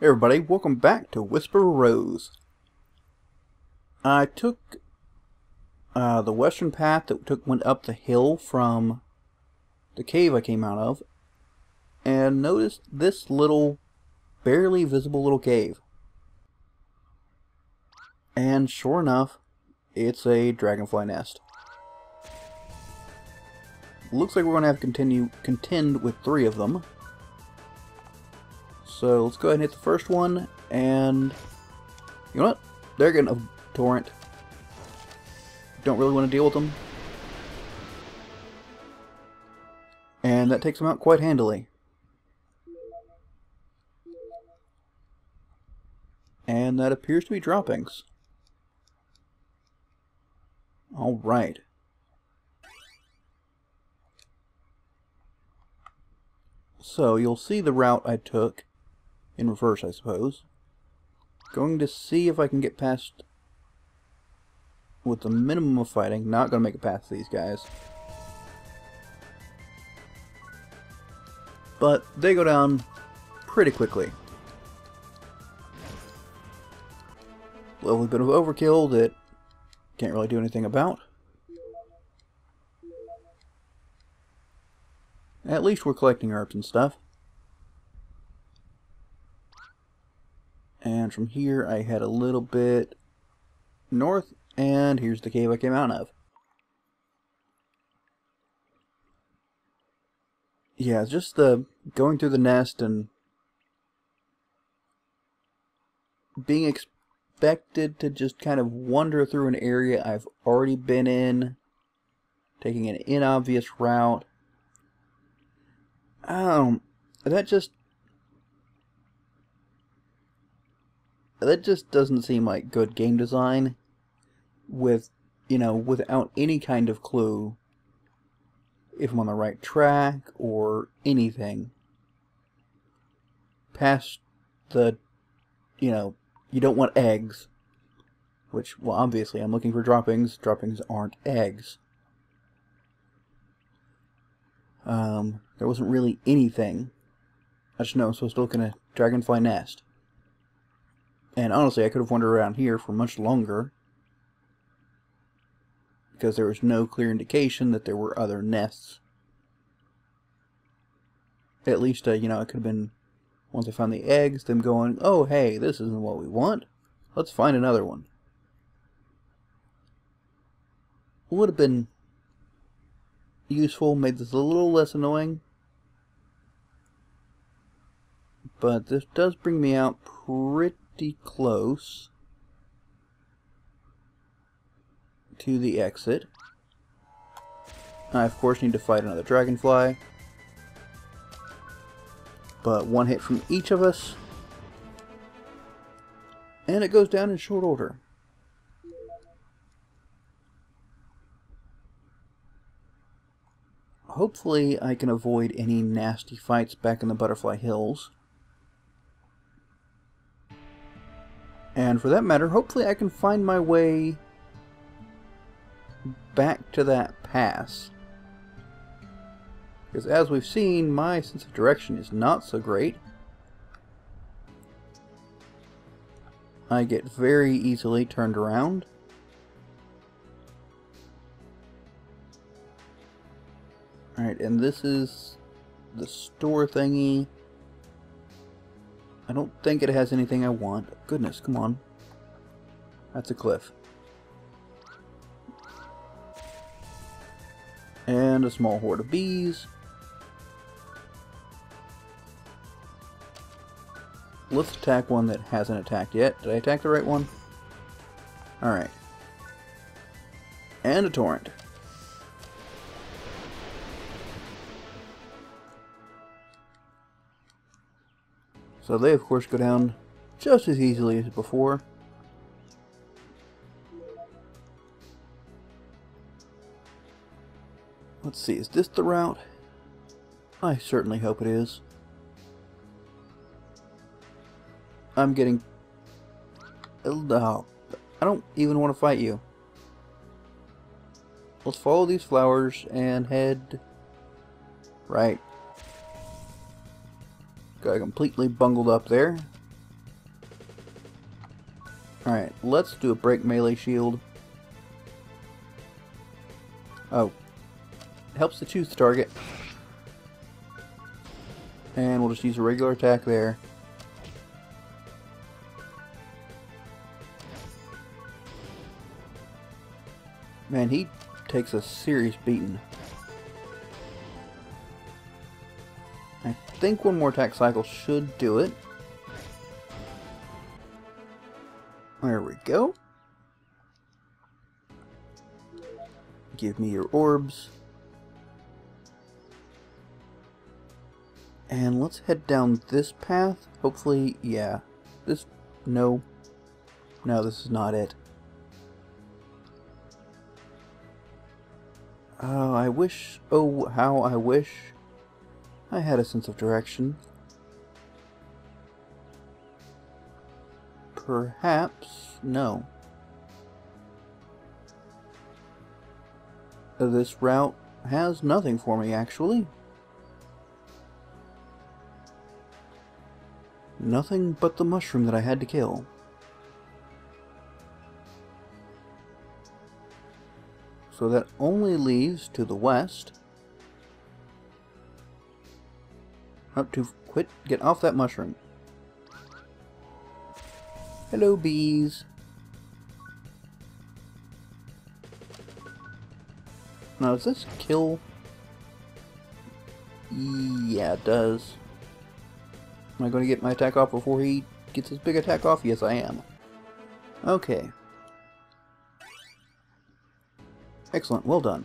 Hey everybody, welcome back to Whisper Rose. I took uh, the western path that took went up the hill from the cave I came out of, and noticed this little, barely visible little cave. And sure enough, it's a dragonfly nest. Looks like we're going to have to continue contend with three of them. So let's go ahead and hit the first one, and you know what? They're getting a torrent. Don't really want to deal with them. And that takes them out quite handily. And that appears to be droppings. Alright. So you'll see the route I took in reverse, I suppose. Going to see if I can get past with the minimum of fighting. Not going to make it past these guys. But they go down pretty quickly. Little bit of overkill that can't really do anything about. At least we're collecting herbs and stuff. And from here I head a little bit north, and here's the cave I came out of. Yeah, just the going through the nest and being expected to just kind of wander through an area I've already been in, taking an inobvious route. Um, that just that just doesn't seem like good game design with you know without any kind of clue if I'm on the right track or anything. Past the you know you don't want eggs which well obviously I'm looking for droppings. Droppings aren't eggs. Um there wasn't really anything. I just know I'm supposed to look in a dragonfly nest and honestly, I could have wandered around here for much longer. Because there was no clear indication that there were other nests. At least, uh, you know, it could have been, once I found the eggs, them going, oh, hey, this isn't what we want. Let's find another one. Would have been useful, made this a little less annoying. But this does bring me out pretty pretty close to the exit. I, of course, need to fight another dragonfly. But one hit from each of us. And it goes down in short order. Hopefully I can avoid any nasty fights back in the Butterfly Hills. And for that matter, hopefully I can find my way back to that pass. Because as we've seen, my sense of direction is not so great. I get very easily turned around. Alright, and this is the store thingy. I don't think it has anything I want. Goodness, come on. That's a cliff. And a small horde of bees. Let's attack one that hasn't attacked yet. Did I attack the right one? Alright. And a torrent. So they of course go down just as easily as before. Let's see, is this the route? I certainly hope it is. I'm getting... Oh, I don't even want to fight you. Let's follow these flowers and head... Right. Got completely bungled up there. Alright, let's do a break melee shield. Oh. Helps to choose the target. And we'll just use a regular attack there. Man, he takes a serious beating. Think one more attack cycle should do it. There we go. Give me your orbs. And let's head down this path. Hopefully, yeah. This, no. No, this is not it. Oh, I wish, oh, how I wish I had a sense of direction. Perhaps, no. This route has nothing for me, actually. Nothing but the mushroom that I had to kill. So that only leaves to the west. Up to quit, get off that mushroom. Hello, bees. Now, does this kill? Yeah, it does. Am I going to get my attack off before he gets his big attack off? Yes, I am. Okay. Excellent, well done.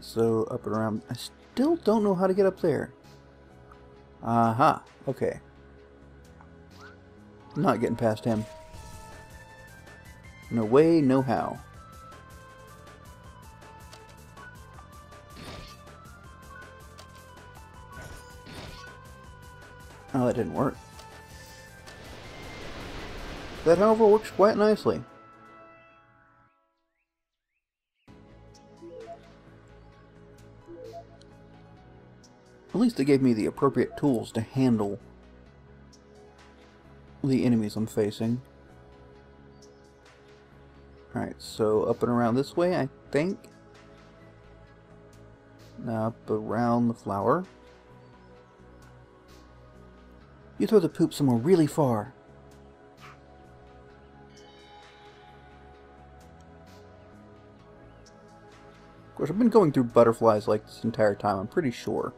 Alright, so up and around. I still don't know how to get up there. Aha, okay. Not getting past him. No way, no how. Oh, that didn't work. That, however, works quite nicely. At least they gave me the appropriate tools to handle the enemies I'm facing. Alright, so up and around this way, I think. Up around the flower. You throw the poop somewhere really far. Of course, I've been going through butterflies like this entire time, I'm pretty sure.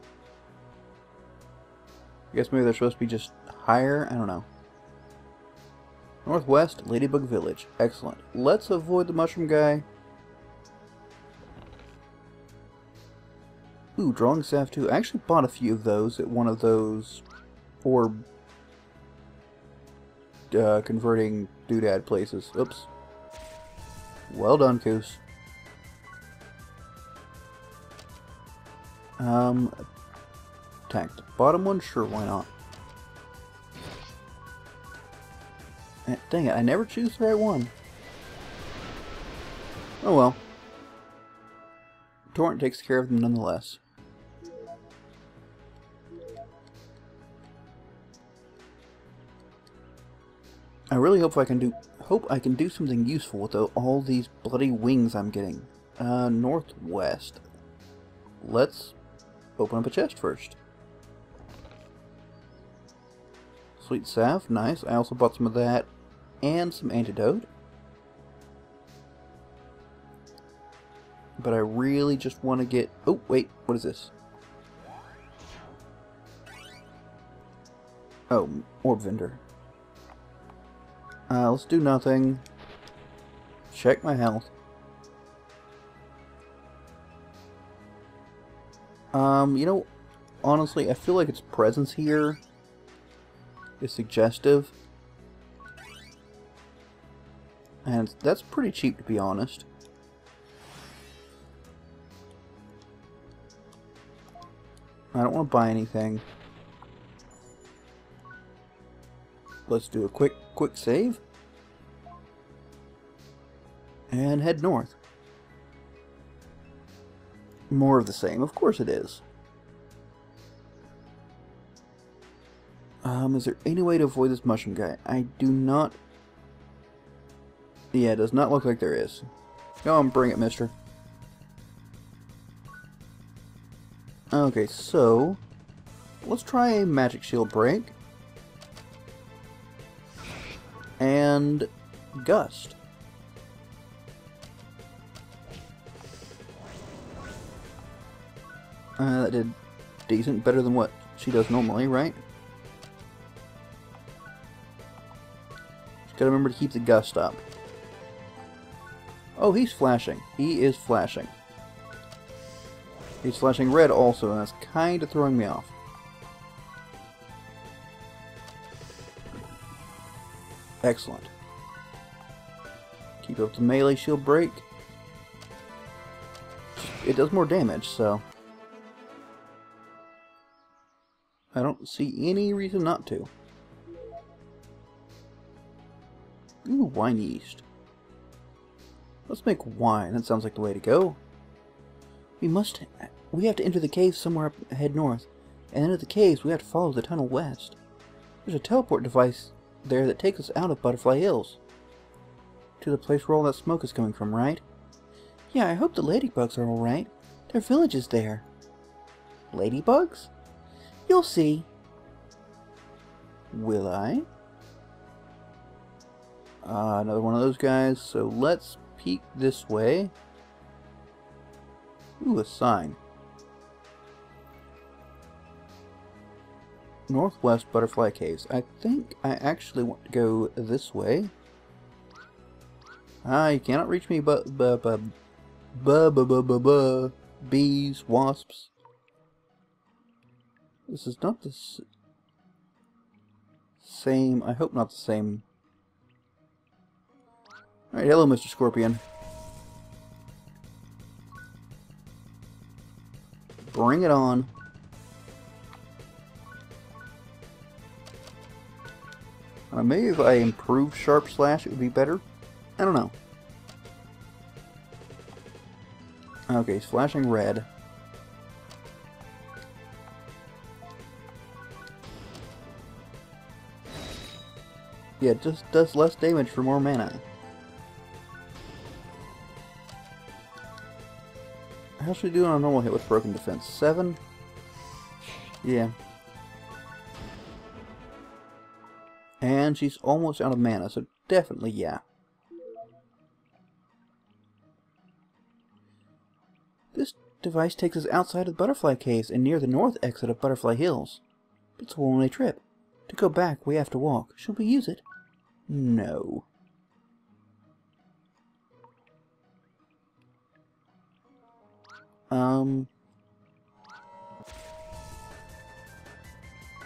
I guess maybe they're supposed to be just higher? I don't know. Northwest, Ladybug Village. Excellent. Let's avoid the mushroom guy. Ooh, drawing staff too. I actually bought a few of those at one of those orb uh, converting doodad places. Oops. Well done, Koos. Um, bottom one? Sure, why not? Eh, dang it, I never choose the right one. Oh well. Torrent takes care of them nonetheless. I really hope I can do hope I can do something useful with all these bloody wings I'm getting. Uh, northwest. Let's open up a chest first. Sweet salve, nice. I also bought some of that and some antidote. But I really just want to get... Oh, wait, what is this? Oh, orb vendor. Uh, let's do nothing. Check my health. Um, you know, honestly, I feel like its presence here is suggestive. And that's pretty cheap, to be honest. I don't want to buy anything. Let's do a quick, quick save. And head north. More of the same, of course it is. Um, is there any way to avoid this mushroom guy? I do not... Yeah, it does not look like there is. Go on, bring it, mister. Okay, so... Let's try a magic shield break. And... Gust. Uh, that did decent, better than what she does normally, right? Gotta remember to keep the gust up. Oh, he's flashing. He is flashing. He's flashing red also, and that's kind of throwing me off. Excellent. Keep up the melee shield break. It does more damage, so... I don't see any reason not to. Wine yeast. Let's make wine. That sounds like the way to go. We must... We have to enter the caves somewhere up ahead north. And at the caves, we have to follow the tunnel west. There's a teleport device there that takes us out of Butterfly Hills. To the place where all that smoke is coming from, right? Yeah, I hope the ladybugs are alright. Their village is there. Ladybugs? You'll see. Will I? Uh, another one of those guys. So let's peek this way. Ooh, a sign. Northwest Butterfly Caves. I think I actually want to go this way. Ah, you cannot reach me but bu bu bu bu bu bu bu bees, wasps. This is not the same. I hope not the same. Alright, hello, Mr. Scorpion. Bring it on. Uh, maybe if I improve Sharp Slash, it would be better. I don't know. Okay, he's flashing red. Yeah, just does less damage for more mana. Should we do on a normal hit with broken defense? Seven? Yeah. And she's almost out of mana, so definitely yeah. This device takes us outside of the Butterfly Caves and near the north exit of Butterfly Hills. It's a one-way trip. To go back, we have to walk. Should we use it? No. Um...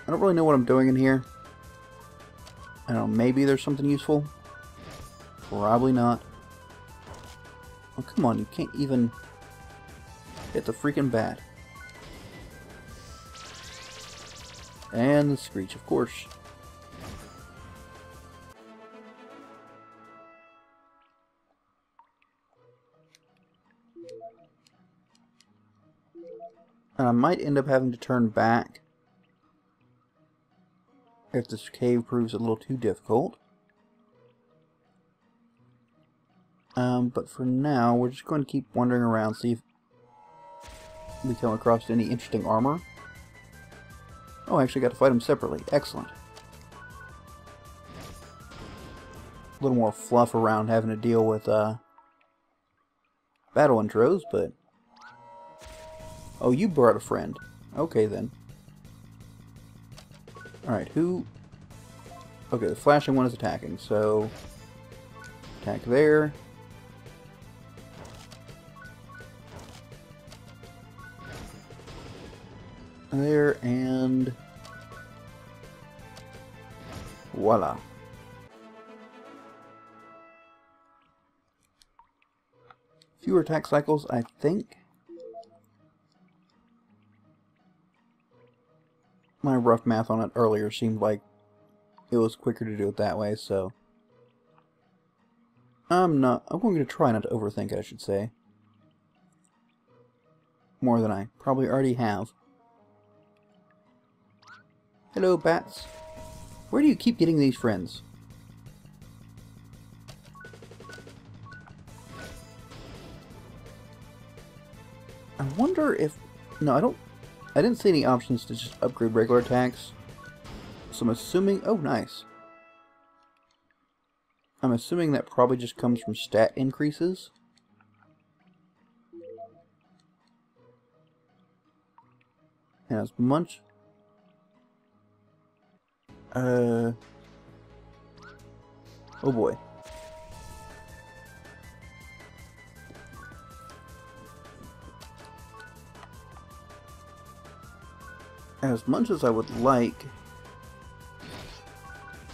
I don't really know what I'm doing in here. I don't know, maybe there's something useful? Probably not. Oh, come on, you can't even hit the freaking bat. And the screech, of course. And I might end up having to turn back if this cave proves a little too difficult. Um, but for now, we're just going to keep wandering around, see if we come across any interesting armor. Oh, I actually got to fight them separately. Excellent. A little more fluff around having to deal with uh, battle intros, but... Oh, you brought a friend. Okay, then. Alright, who... Okay, the flashing one is attacking, so... Attack there. There, and... Voila. Fewer attack cycles, I think. My rough math on it earlier seemed like it was quicker to do it that way, so... I'm not... I'm going to try not to overthink it, I should say. More than I probably already have. Hello, bats. Where do you keep getting these friends? I wonder if... No, I don't... I didn't see any options to just upgrade regular attacks. So I'm assuming... Oh, nice. I'm assuming that probably just comes from stat increases. And as much... Uh... Oh boy. As much as I would like,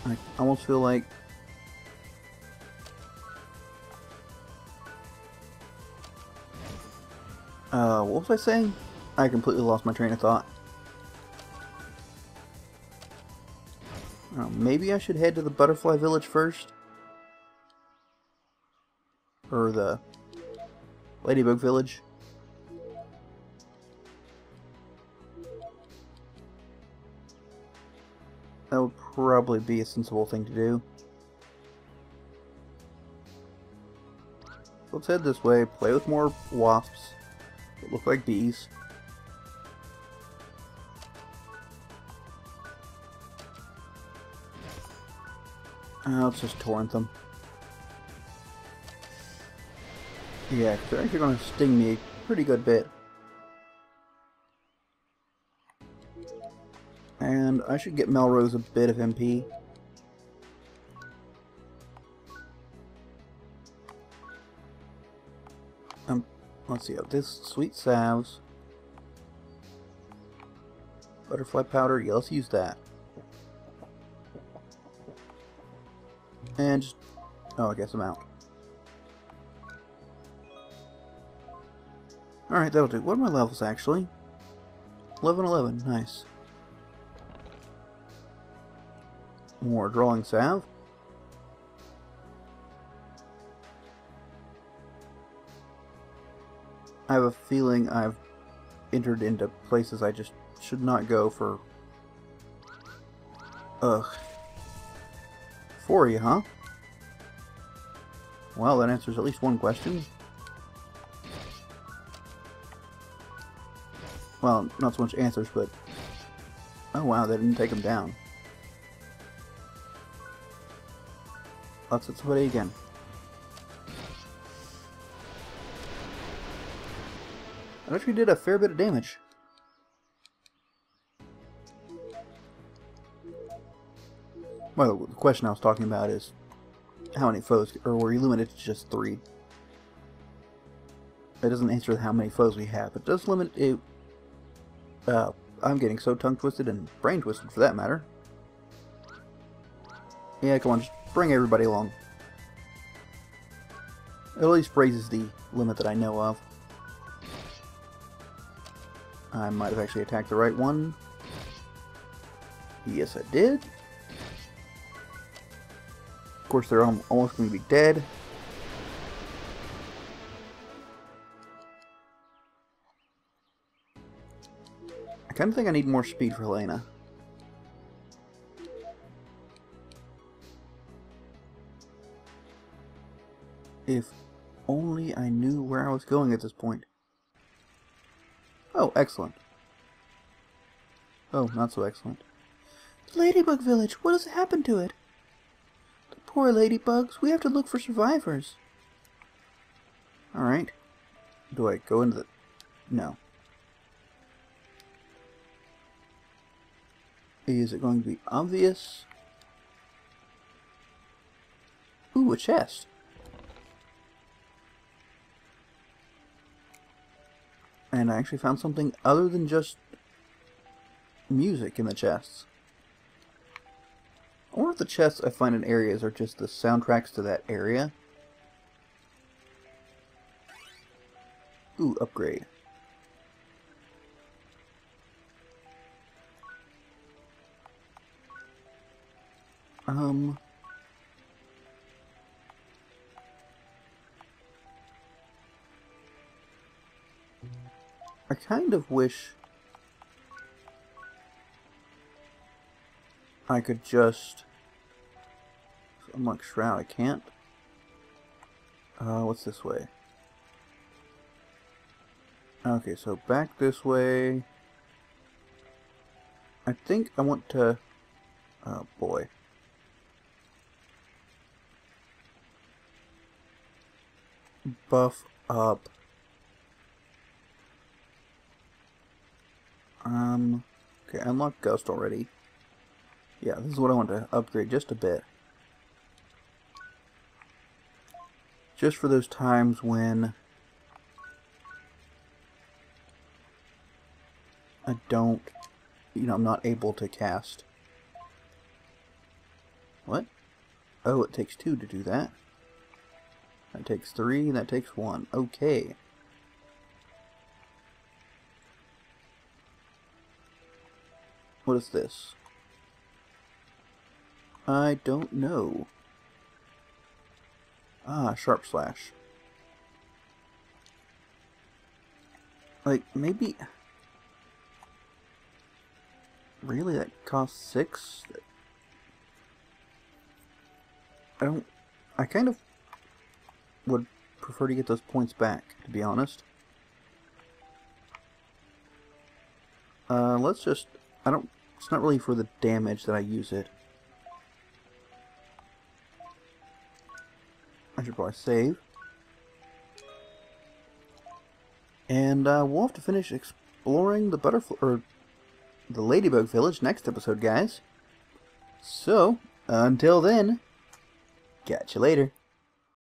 I almost feel like Uh, what was I saying? I completely lost my train of thought. Uh, maybe I should head to the Butterfly Village first? Or the Ladybug Village? Would probably be a sensible thing to do. Let's head this way, play with more wasps that look like bees. Uh, let's just torrent them. Yeah, they're actually going to sting me a pretty good bit. And I should get Melrose a bit of MP. Um, let's see, this sweet salves. Butterfly powder, yeah, let's use that. And just, oh, I guess I'm out. Alright, that'll do. What are my levels, actually? 11, 11, nice. More drawing salve. I have a feeling I've entered into places I just should not go for... Ugh. For you, huh? Well, that answers at least one question. Well, not so much answers, but... Oh wow, they didn't take him down. Let's hit somebody again. I actually did a fair bit of damage. Well, the question I was talking about is how many foes, or were you limited to just three? It doesn't answer how many foes we have, but does limit it. Uh, I'm getting so tongue twisted and brain twisted for that matter. Yeah, come on, just bring everybody along. It at least raises the limit that I know of. I might have actually attacked the right one. Yes, I did. Of course, they're almost going to be dead. I kind of think I need more speed for Helena. If only I knew where I was going at this point. Oh, excellent. Oh, not so excellent. Ladybug Village, what has happened to it? The poor ladybugs, we have to look for survivors. Alright. Do I go into the... No. Is it going to be obvious? Ooh, a chest. And I actually found something other than just music in the chests. I wonder if the chests I find in areas are just the soundtracks to that area. Ooh, upgrade. Um... I kind of wish... I could just unlock Shroud. I can't. Uh, what's this way? Okay, so back this way. I think I want to... Oh, boy. Buff up. Um, okay, unlock Ghost already. Yeah, this is what I want to upgrade just a bit. Just for those times when I don't, you know, I'm not able to cast. What? Oh, it takes two to do that. That takes three, that takes one. Okay. What is this? I don't know. Ah, Sharp Slash. Like, maybe... Really? That costs six? I don't... I kind of would prefer to get those points back, to be honest. Uh, let's just... I don't... It's not really for the damage that I use it. I should probably save. And uh, we'll have to finish exploring the butterfly... or the Ladybug Village next episode, guys. So, until then, catch you later.